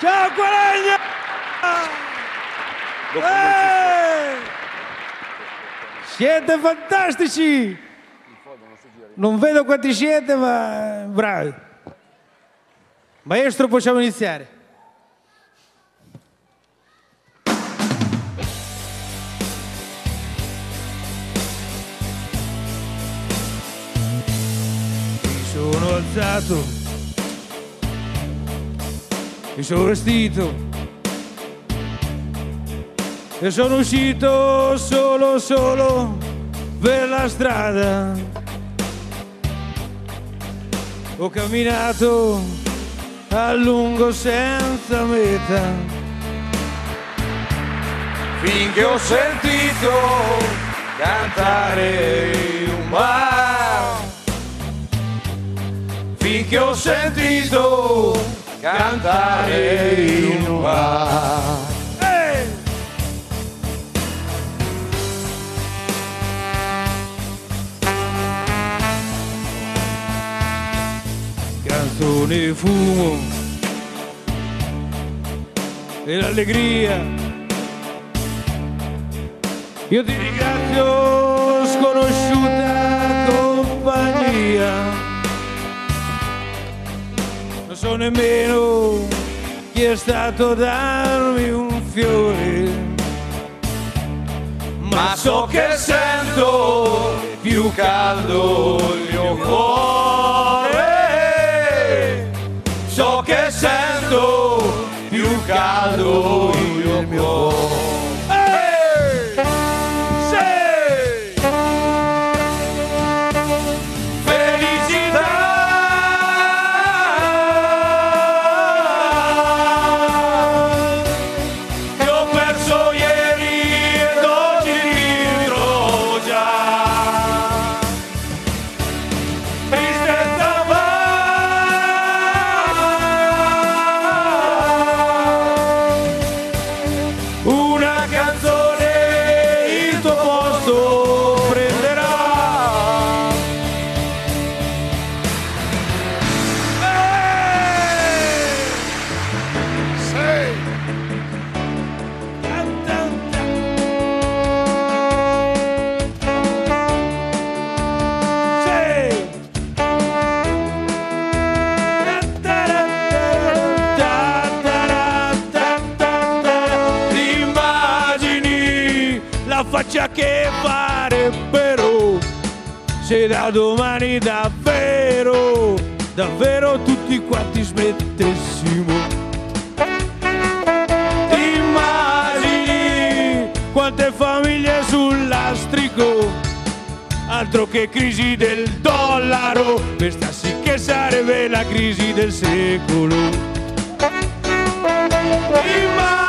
Ciao Guaragna! Eh! Siete fantastici! Non vedo quanti siete, ma bravi. Maestro, possiamo iniziare. Mi sono alzato, mi sono vestito e sono uscito solo, solo per la strada. Ho camminato a lungo senza meta. Finché ho sentito cantare un bar. Finché ho sentito cantare in un bar. Ehi! canzone fumo e l'allegria. Io ti ringrazio sconosciuta Nemmeno chi è stato a darmi un fiore. Ma so che sento più caldo il mio cuore. So che sento più caldo il mio cuore. Se da domani davvero, davvero tutti quanti smettessimo. Ti immagini quante famiglie sul lastrico altro che crisi del dollaro, questa sì che sarebbe la crisi del secolo. Immagini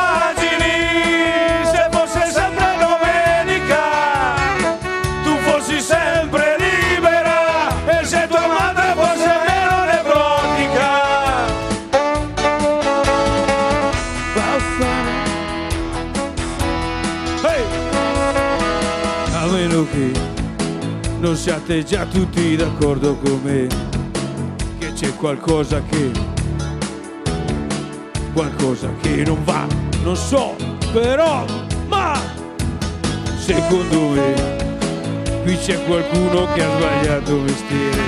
A meno che non siate già tutti d'accordo con me che c'è qualcosa che qualcosa che non va non so però ma secondo me qui c'è qualcuno che ha sbagliato mestiere.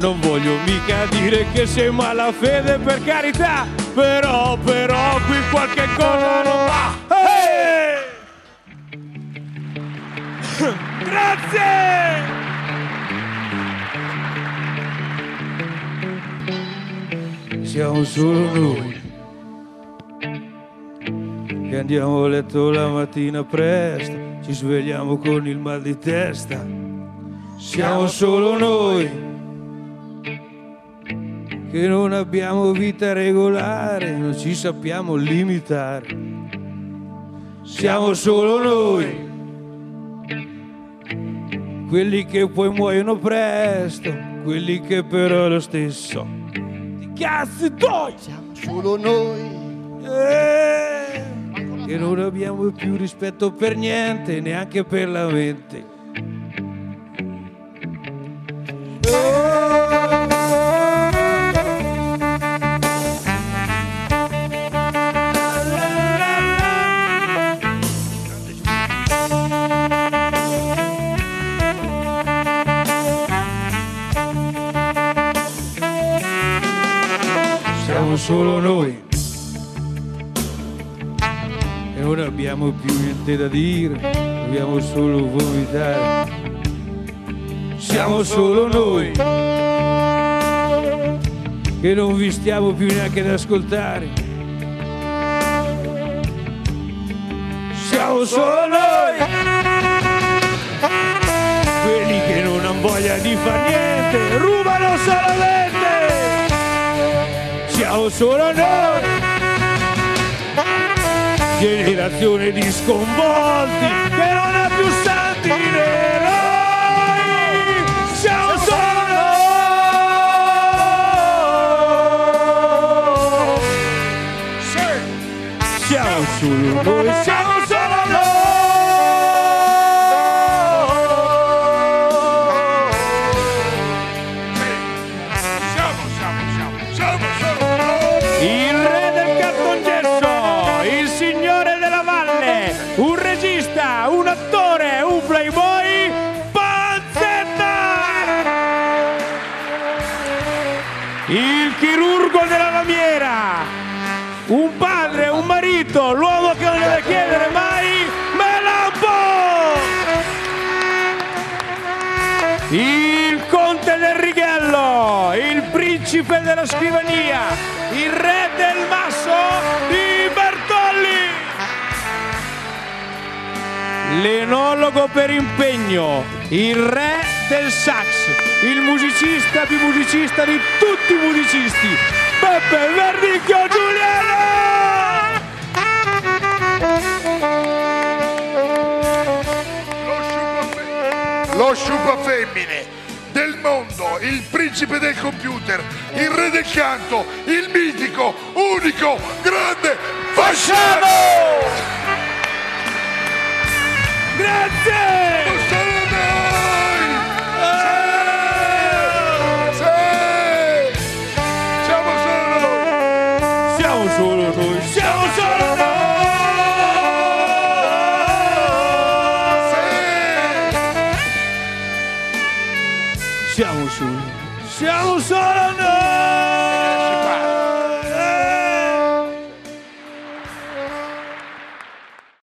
Non voglio mica dire che sei malafede per carità però però qui qualche cosa non va Grazie! Siamo solo noi che andiamo a letto la mattina presto, ci svegliamo con il mal di testa. Siamo solo noi che non abbiamo vita regolare, non ci sappiamo limitare. Siamo solo noi quelli che poi muoiono presto, quelli che però lo stesso di cazzi tuoi siamo Solo noi. eh, che non abbiamo più rispetto per niente, neanche per la mente. Solo noi. E non abbiamo più niente da dire, dobbiamo solo vomitare. Siamo solo noi. Che non vi stiamo più neanche ad ascoltare. Siamo solo noi. Siamo solo noi. Generazione di sconvolti regista un attore un playboy Panzetta il chirurgo della lamiera, un padre, un marito, l'uomo che non deve chiedere mai Melampo! Il conte del righello, il principe della scrivania, il re del masso L'enologo per impegno, il re del sax, il musicista più musicista di tutti i musicisti, Peppe Verdicchio Giuliano! Lo sciupa femmine del mondo, il principe del computer, il re del canto, il mitico, unico, grande Fasciano! 向我说了，说向我说了。